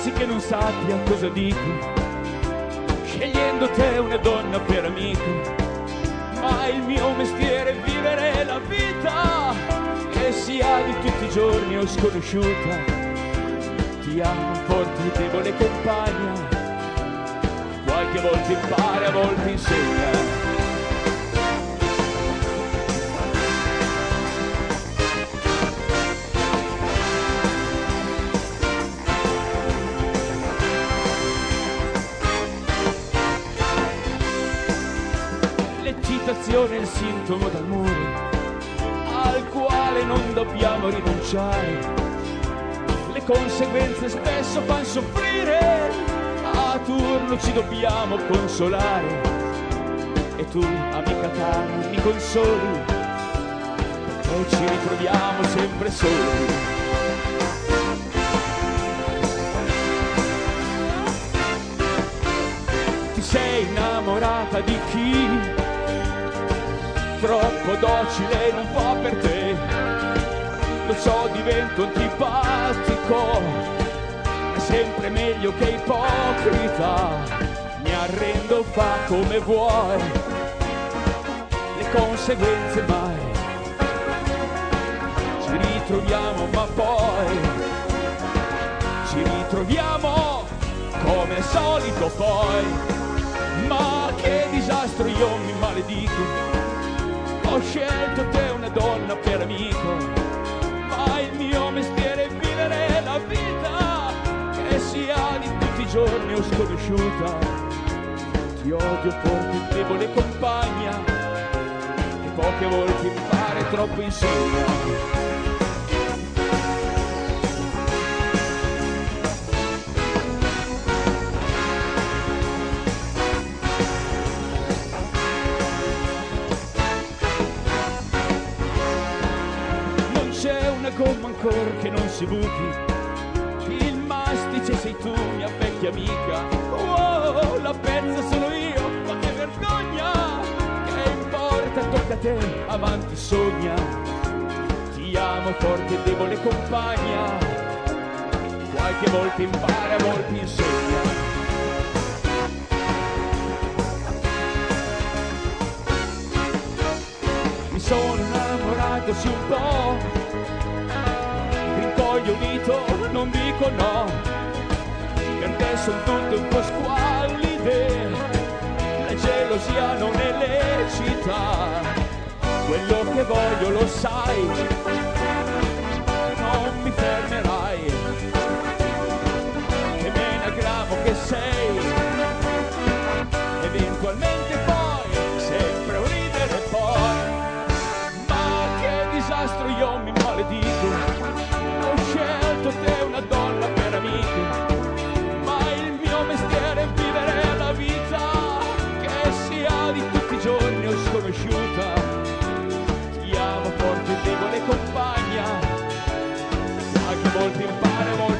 Darsi che non sappia cosa dico, scegliendo te una donna per amico. Ma il mio mestiere è vivere la vita, che sia di tutti i giorni o sconosciuta. Ti amo forte e debole compagna, qualche volta impara, a volte insegna. L'eccitazione è il sintomo d'amore al quale non dobbiamo rinunciare. Le conseguenze spesso fanno soffrire, a turno ci dobbiamo consolare. E tu, amica cara, mi consoli, e ci ritroviamo sempre soli. Ti sei innamorata di chi troppo docile non fa per te. Lo so, divento antipatico, è sempre meglio che ipocrita. Mi arrendo, fa come vuoi, le conseguenze mai. Ci ritroviamo, ma poi ci ritroviamo come al solito poi. Ma che disastro io mi maledico ho scelto te una donna per amico, ma il mio mestiere è vivere la vita, che sia di tutti i giorni o sconosciuta. Ti odio forte debole compagna, e poche volte impare troppo insegna. Una gomma ancora che non si buchi. Il mastice sei tu, mia vecchia amica. Wow, la pezza sono io, ma che vergogna! Che importa, tocca a te, avanti sogna. Ti amo forte e debole compagna. Qualche volta impara, a volte insegna. Mi sono innamorato sì un po', rincoglionito, non dico no, per te sono tutte un po' squallide, la gelosia non è lecita, quello che voglio lo sai, non mi fermerai, che me ne aggravo che sei, eventualmente poi, sempre un ridere poi. Ma che disastro io mi maledico Volta impara, a volte